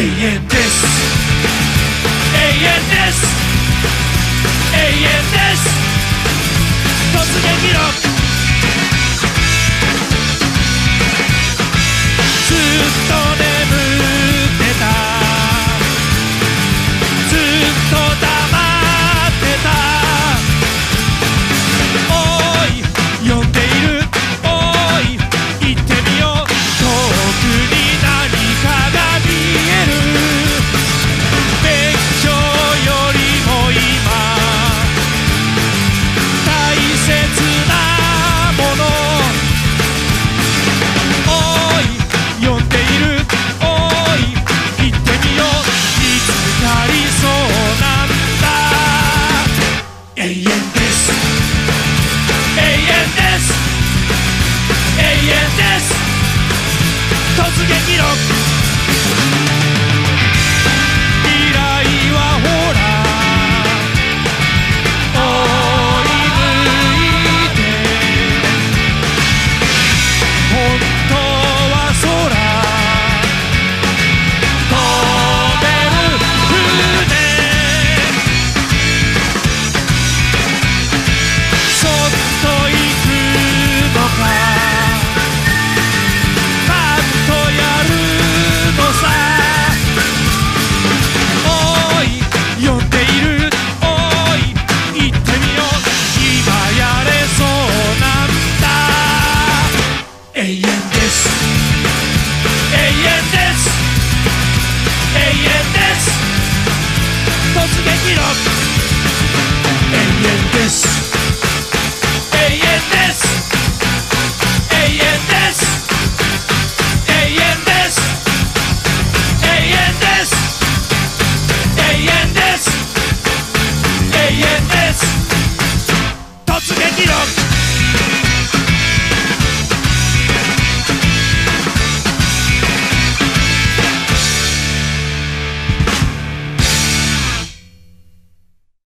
永遠です。永遠です。永遠です。突撃ロックずっと撃論